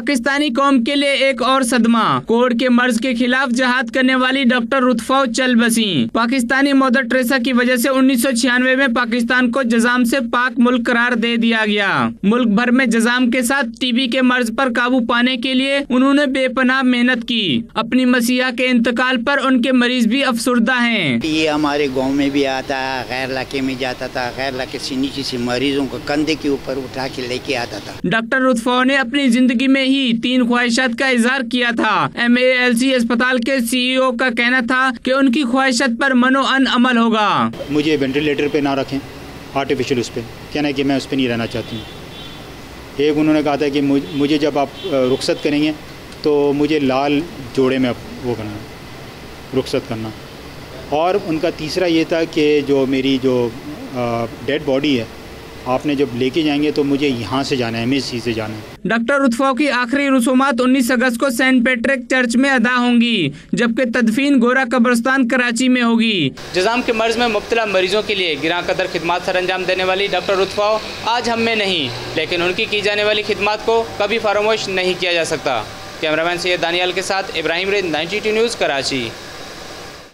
پاکستانی قوم کے لیے ایک اور صدمہ۔ کوڑ کے مرض کے خلاف جہاد کرنے والی ڈاکٹر رتفاؤ چل بسی پاکستانی مدر ٹریسا کی وجہ سے انیس سو چھیانوے میں پاکستان کو جزام سے پاک ملک قرار دے دیا گیا۔ ملک بھر میں جزام کے ساتھ ٹی بی کے مرض پر قابو پانے کے لیے انہوں نے بے پناہ محنت کی۔ اپنی مسیحا کے انتقال پر ان کے مریض بھی افسردہ ہیں۔ یہ ہمارے گاؤں میں بھی آتا ہے غیر علاقے میں جاتا تھا غیر علاقے سے نیچے سے مریضوں کو کندھے کے اوپر اٹھا کے لے کے آتا تھا۔ ڈاکٹر رتفاؤ نے اپنی زندگی میں ہی تین خواہشات کا اظہار کیا تھا۔ ایم اے ایل سی اسپتال کے سی ای او کا کہنا تھا کہ ان کی خواہشات پر منو ان عمل ہوگا۔ مجھے وینٹیلیٹر پہ نہ رکھیں آرٹیفیشل اس پہ۔ کہنا ہے کہ میں اس پہ نہیں رہنا چاہتی۔ ہوں ایک انہوں نے کہا تھا کہ مجھے جب آپ رخصت کریں گے تو مجھے لال جوڑے میں وہ کرنا رخصت کرنا۔ اور ان کا تیسرا یہ تھا کہ جو میری جو ڈیڈ باڈی ہے آپ نے جب لے کے جائیں گے تو مجھے یہاں سے جانا ہے ایم ایس سی سے جانا ہے۔ ڈاکٹر رتفاؤ کی آخری رسومات انیس اگست کو سینٹ پیٹرک چرچ میں ادا ہوں گی جبکہ تدفین گورا قبرستان کراچی میں ہوگی۔ جزام کے مرض میں مبتلا مریضوں کے لیے گراں قدر خدمات سر انجام دینے والی ڈاکٹر رتفاؤ آج ہم میں نہیں لیکن ان کی کی جانے والی خدمات کو کبھی فراموش نہیں کیا جا سکتا۔ کیمرہ مین سید دانیال کے ساتھ ابراہیم رید نائنٹی ٹی نیوز کراچی۔